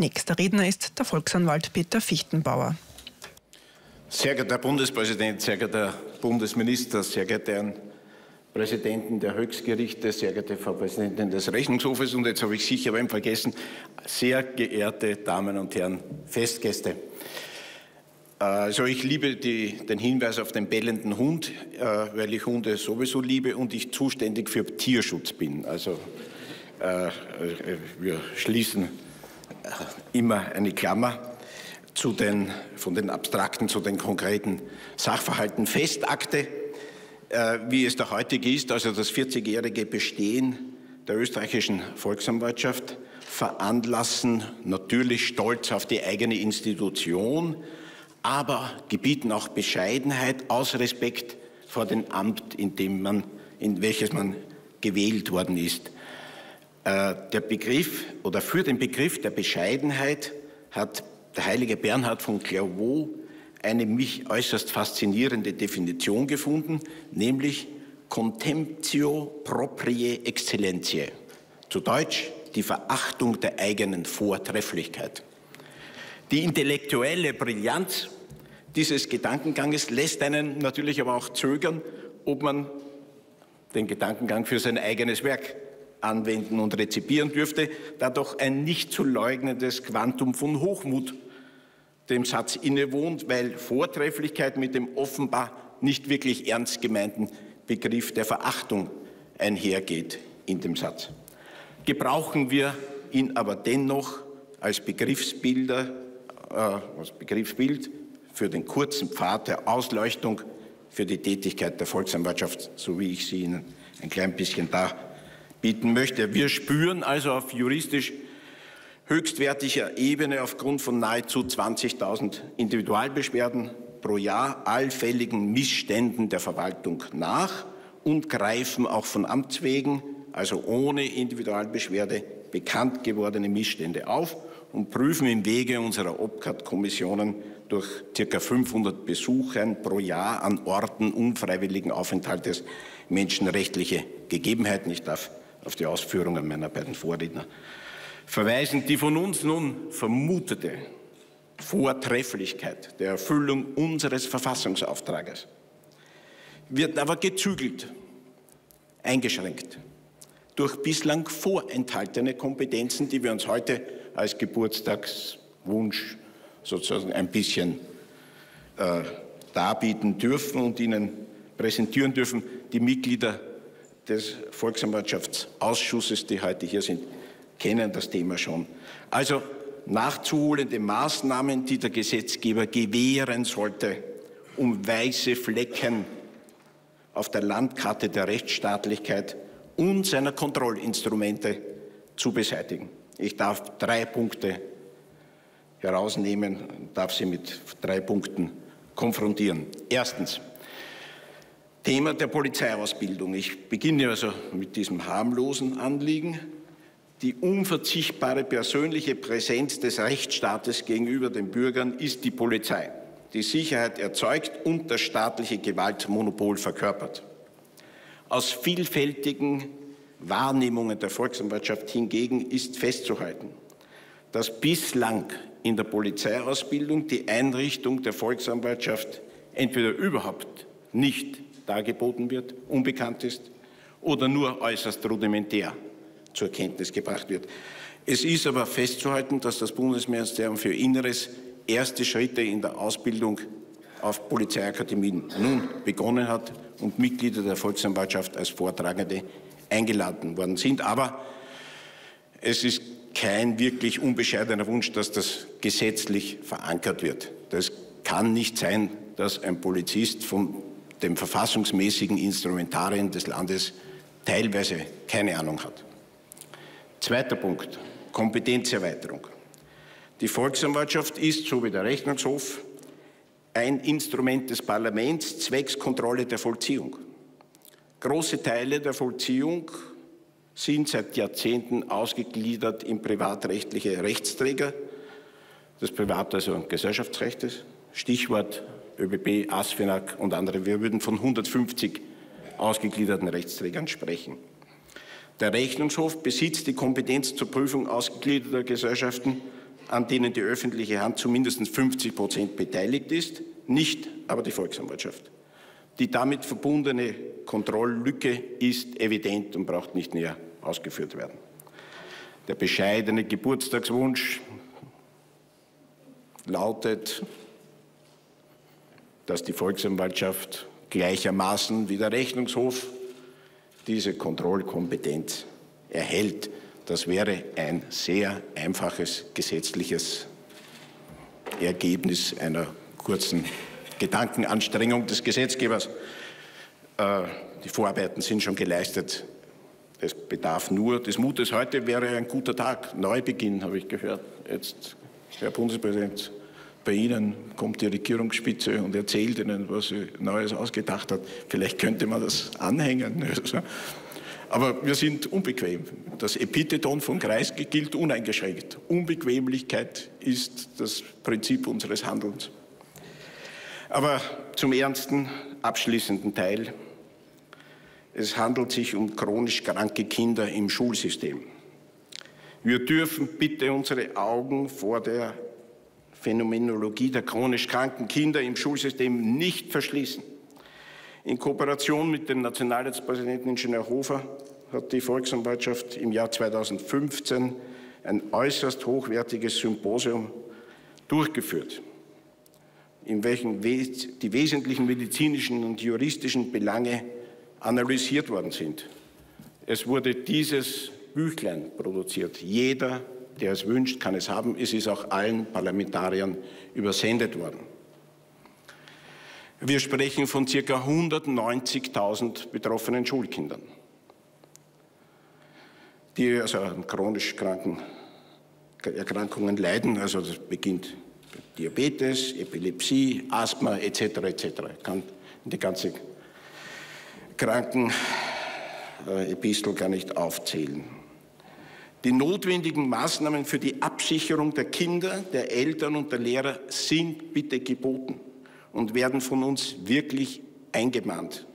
Nächster Redner ist der Volksanwalt Peter Fichtenbauer. Sehr geehrter Herr Bundespräsident, sehr geehrter Bundesminister, sehr geehrte Herren Präsidenten der Höchstgerichte, sehr geehrte Frau Präsidentin des Rechnungshofes und jetzt habe ich sicher beim Vergessen, sehr geehrte Damen und Herren Festgäste. Also ich liebe die, den Hinweis auf den bellenden Hund, äh, weil ich Hunde sowieso liebe und ich zuständig für Tierschutz bin. Also äh, äh wir schließen immer eine Klammer zu den, von den abstrakten zu den konkreten Sachverhalten. Festakte, äh, wie es der heutige ist, also das 40-jährige Bestehen der österreichischen Volksanwaltschaft, veranlassen natürlich Stolz auf die eigene Institution, aber gebieten auch Bescheidenheit aus Respekt vor dem Amt, in, dem man, in welches man gewählt worden ist. Äh, der Begriff oder für den Begriff der Bescheidenheit hat der heilige Bernhard von Clairvaux eine mich äußerst faszinierende Definition gefunden, nämlich Contemptio proprie excellentiae. Zu Deutsch die Verachtung der eigenen Vortrefflichkeit. Die intellektuelle Brillanz dieses Gedankenganges lässt einen natürlich aber auch zögern, ob man den Gedankengang für sein eigenes Werk anwenden und rezipieren dürfte, da doch ein nicht zu leugnendes Quantum von Hochmut dem Satz innewohnt, weil Vortrefflichkeit mit dem offenbar nicht wirklich ernst gemeinten Begriff der Verachtung einhergeht in dem Satz. Gebrauchen wir ihn aber dennoch als Begriffsbilder, äh, als Begriffsbild für den kurzen Pfad der Ausleuchtung für die Tätigkeit der Volksanwaltschaft, so wie ich sie Ihnen ein klein bisschen darbieten möchte. Wir spüren also auf juristisch höchstwertiger Ebene aufgrund von nahezu 20.000 Individualbeschwerden pro Jahr allfälligen Missständen der Verwaltung nach und greifen auch von Amts wegen, also ohne Individualbeschwerde, bekannt gewordene Missstände auf und prüfen im Wege unserer OPCAT-Kommissionen durch ca. 500 Besuche pro Jahr an Orten unfreiwilligen Aufenthaltes menschenrechtliche Gegebenheiten. Ich darf auf die Ausführungen meiner beiden Vorredner verweisen die von uns nun vermutete Vortrefflichkeit der Erfüllung unseres Verfassungsauftrages wird aber gezügelt, eingeschränkt durch bislang vorenthaltene Kompetenzen, die wir uns heute als Geburtstagswunsch sozusagen ein bisschen äh, darbieten dürfen und Ihnen präsentieren dürfen. Die Mitglieder des Volksanwaltschaftsausschusses, die heute hier sind, kennen das Thema schon. Also nachzuholende Maßnahmen, die der Gesetzgeber gewähren sollte, um weiße Flecken auf der Landkarte der Rechtsstaatlichkeit und seiner Kontrollinstrumente zu beseitigen. Ich darf drei Punkte herausnehmen, darf sie mit drei Punkten konfrontieren. Erstens, Thema der Polizeiausbildung. Ich beginne also mit diesem harmlosen Anliegen die unverzichtbare persönliche Präsenz des Rechtsstaates gegenüber den Bürgern ist die Polizei, die Sicherheit erzeugt und das staatliche Gewaltmonopol verkörpert. Aus vielfältigen Wahrnehmungen der Volksanwaltschaft hingegen ist festzuhalten, dass bislang in der Polizeiausbildung die Einrichtung der Volksanwaltschaft entweder überhaupt nicht dargeboten wird, unbekannt ist, oder nur äußerst rudimentär zur Kenntnis gebracht wird. Es ist aber festzuhalten, dass das Bundesministerium für Inneres erste Schritte in der Ausbildung auf Polizeiakademien nun begonnen hat und Mitglieder der Volksanwaltschaft als Vortragende eingeladen worden sind. Aber es ist kein wirklich unbescheidener Wunsch, dass das gesetzlich verankert wird. Das kann nicht sein, dass ein Polizist von den verfassungsmäßigen Instrumentarien des Landes teilweise keine Ahnung hat. Zweiter Punkt, Kompetenzerweiterung. Die Volksanwaltschaft ist, so wie der Rechnungshof, ein Instrument des Parlaments zwecks Kontrolle der Vollziehung. Große Teile der Vollziehung sind seit Jahrzehnten ausgegliedert in privatrechtliche Rechtsträger des Privat-, also Gesellschaftsrechts. Stichwort ÖBB, ASFINAG und andere. Wir würden von 150 ausgegliederten Rechtsträgern sprechen. Der Rechnungshof besitzt die Kompetenz zur Prüfung ausgegliederter Gesellschaften, an denen die öffentliche Hand zu mindestens 50 Prozent beteiligt ist, nicht aber die Volksanwaltschaft. Die damit verbundene Kontrolllücke ist evident und braucht nicht näher ausgeführt werden. Der bescheidene Geburtstagswunsch lautet, dass die Volksanwaltschaft gleichermaßen wie der Rechnungshof diese Kontrollkompetenz erhält. Das wäre ein sehr einfaches gesetzliches Ergebnis einer kurzen Gedankenanstrengung des Gesetzgebers. Äh, die Vorarbeiten sind schon geleistet. Es bedarf nur des Mutes. Heute wäre ein guter Tag, Neubeginn, habe ich gehört. Jetzt, Herr Bundespräsident, bei Ihnen kommt die Regierungsspitze und erzählt Ihnen, was sie Neues ausgedacht hat. Vielleicht könnte man das anhängen. Aber wir sind unbequem. Das Epitheton von Kreisky gilt uneingeschränkt. Unbequemlichkeit ist das Prinzip unseres Handelns. Aber zum ernsten, abschließenden Teil. Es handelt sich um chronisch kranke Kinder im Schulsystem. Wir dürfen bitte unsere Augen vor der Phänomenologie der chronisch kranken Kinder im Schulsystem nicht verschließen. In Kooperation mit dem Nationalratspräsidenten Ingenieur Hofer hat die Volksanwaltschaft im Jahr 2015 ein äußerst hochwertiges Symposium durchgeführt, in welchem die wesentlichen medizinischen und juristischen Belange analysiert worden sind. Es wurde dieses Büchlein produziert. Jeder der es wünscht, kann es haben. Es ist auch allen Parlamentariern übersendet worden. Wir sprechen von ca. 190.000 betroffenen Schulkindern, die also an chronisch kranken Erkrankungen leiden. Also das beginnt Diabetes, Epilepsie, Asthma etc. etc. Kann die ganze Krankenepistel gar nicht aufzählen. Die notwendigen Maßnahmen für die Absicherung der Kinder, der Eltern und der Lehrer sind bitte geboten und werden von uns wirklich eingemahnt.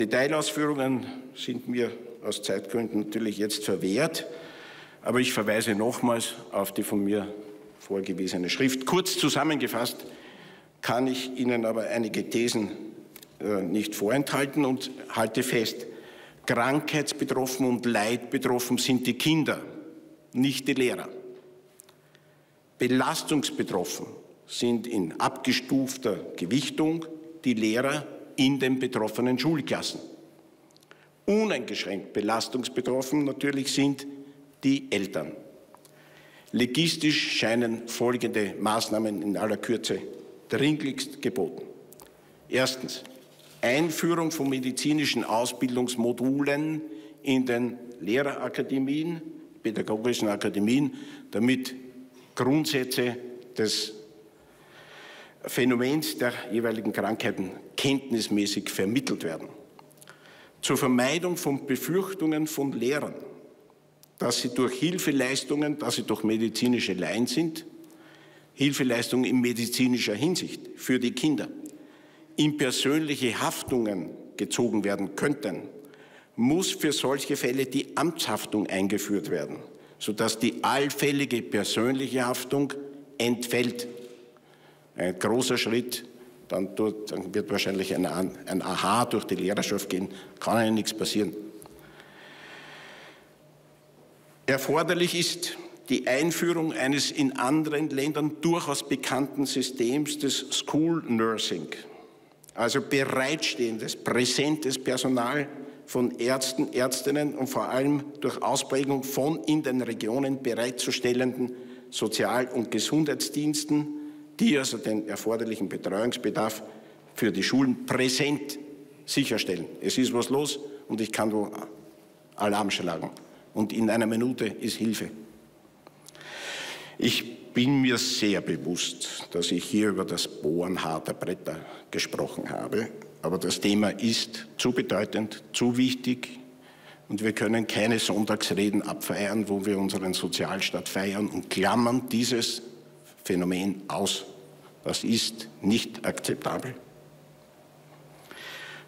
Detailausführungen sind mir aus Zeitgründen natürlich jetzt verwehrt, aber ich verweise nochmals auf die von mir vorgewiesene Schrift. Kurz zusammengefasst kann ich Ihnen aber einige Thesen äh, nicht vorenthalten und halte fest, Krankheitsbetroffen und leidbetroffen sind die Kinder, nicht die Lehrer. Belastungsbetroffen sind in abgestufter Gewichtung die Lehrer in den betroffenen Schulklassen. Uneingeschränkt belastungsbetroffen natürlich sind die Eltern. Legistisch scheinen folgende Maßnahmen in aller Kürze dringlichst geboten. Erstens, Einführung von medizinischen Ausbildungsmodulen in den Lehrerakademien, pädagogischen Akademien, damit Grundsätze des Phänomens der jeweiligen Krankheiten kenntnismäßig vermittelt werden. Zur Vermeidung von Befürchtungen von Lehrern, dass sie durch Hilfeleistungen, dass sie durch medizinische Laien sind, Hilfeleistungen in medizinischer Hinsicht für die Kinder, in persönliche Haftungen gezogen werden könnten, muss für solche Fälle die Amtshaftung eingeführt werden, sodass die allfällige persönliche Haftung entfällt. Ein großer Schritt, dann, dort, dann wird wahrscheinlich ein, ein Aha durch die Lehrerschaft gehen, kann ja nichts passieren. Erforderlich ist die Einführung eines in anderen Ländern durchaus bekannten Systems des School Nursing also bereitstehendes, präsentes Personal von Ärzten, Ärztinnen und vor allem durch Ausprägung von in den Regionen bereitzustellenden Sozial- und Gesundheitsdiensten, die also den erforderlichen Betreuungsbedarf für die Schulen präsent sicherstellen. Es ist was los und ich kann wo Alarm schlagen. Und in einer Minute ist Hilfe. Ich bin mir sehr bewusst, dass ich hier über das Bohren harter Bretter gesprochen habe. Aber das Thema ist zu bedeutend, zu wichtig. Und wir können keine Sonntagsreden abfeiern, wo wir unseren Sozialstaat feiern und klammern dieses Phänomen aus. Das ist nicht akzeptabel.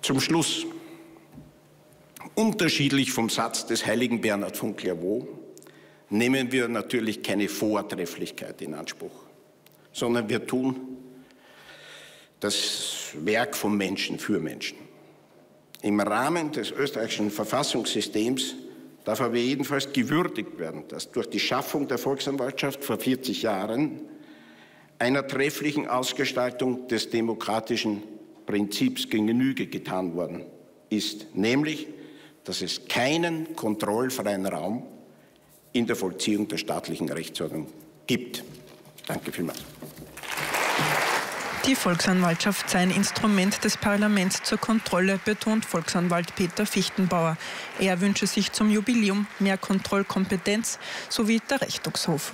Zum Schluss. Unterschiedlich vom Satz des heiligen Bernhard von Clairvaux nehmen wir natürlich keine Vortrefflichkeit in Anspruch, sondern wir tun das Werk von Menschen für Menschen. Im Rahmen des österreichischen Verfassungssystems darf aber jedenfalls gewürdigt werden, dass durch die Schaffung der Volksanwaltschaft vor 40 Jahren einer trefflichen Ausgestaltung des demokratischen Prinzips Genüge getan worden ist, nämlich, dass es keinen kontrollfreien Raum in der Vollziehung der staatlichen Rechtsordnung gibt. Danke vielmals. Die Volksanwaltschaft sei ein Instrument des Parlaments zur Kontrolle, betont Volksanwalt Peter Fichtenbauer. Er wünsche sich zum Jubiläum mehr Kontrollkompetenz sowie der Rechnungshof.